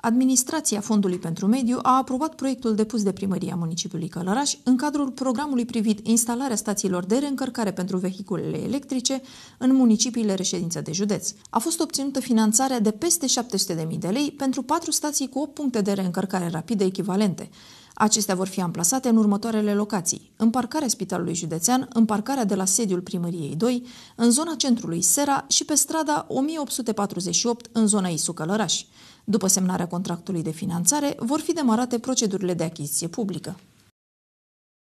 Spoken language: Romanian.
Administrația Fondului pentru Mediu a aprobat proiectul depus de primăria municipiului Călăraș în cadrul programului privind instalarea stațiilor de reîncărcare pentru vehiculele electrice în municipiile reședință de județ. A fost obținută finanțarea de peste 700.000 de lei pentru patru stații cu 8 puncte de reîncărcare rapidă echivalente. Acestea vor fi amplasate în următoarele locații. În parcarea Spitalului Județean, în parcarea de la sediul Primăriei 2, în zona centrului Sera și pe strada 1848 în zona Isu Călăraș. După semnarea contractului de finanțare, vor fi demarate procedurile de achiziție publică.